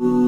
you